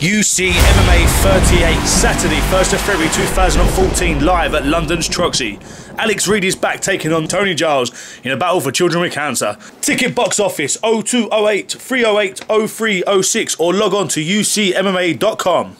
UC MMA 38, Saturday, 1st of February 2014, live at London's Troxy. Alex Reid is back taking on Tony Giles in a battle for children with cancer. Ticket box office 0208 308 0306 or log on to ucmma.com.